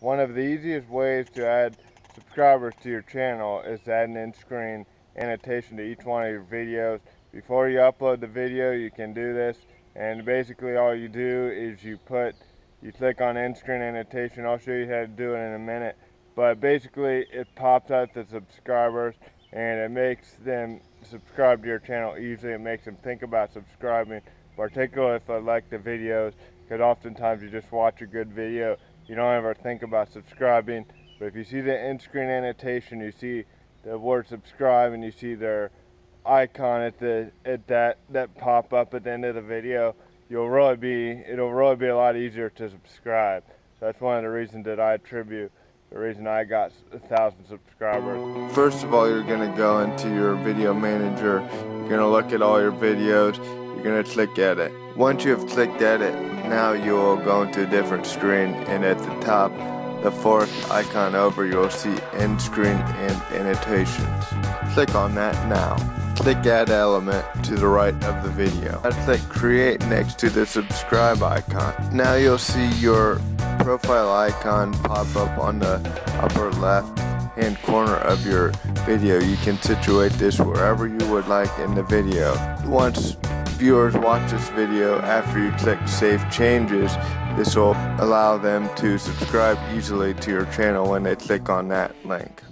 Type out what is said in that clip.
One of the easiest ways to add subscribers to your channel is to add an end-screen annotation to each one of your videos. Before you upload the video, you can do this. And basically all you do is you put, you click on end-screen annotation. I'll show you how to do it in a minute. But basically it pops out the subscribers and it makes them subscribe to your channel easily. It makes them think about subscribing, particularly if they like the videos, because oftentimes you just watch a good video, you don't ever think about subscribing. But if you see the end-screen annotation, you see the word subscribe and you see their icon at the at that that pop up at the end of the video, you'll really be it'll really be a lot easier to subscribe. So that's one of the reasons that I attribute the reason I got a thousand subscribers. First of all, you're gonna go into your video manager. You're gonna look at all your videos. You're gonna click edit. Once you have clicked edit, now you will go into a different screen and at the top, the fourth icon over, you'll see end screen and annotations. Click on that now. Click add element to the right of the video. I click create next to the subscribe icon. Now you'll see your profile icon pop up on the upper left hand corner of your video. You can situate this wherever you would like in the video. Once viewers watch this video after you click save changes, this will allow them to subscribe easily to your channel when they click on that link.